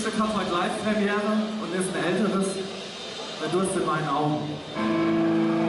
Stück hat heute Live-Premiere und ist ein älteres. Der Durst in meinen Augen.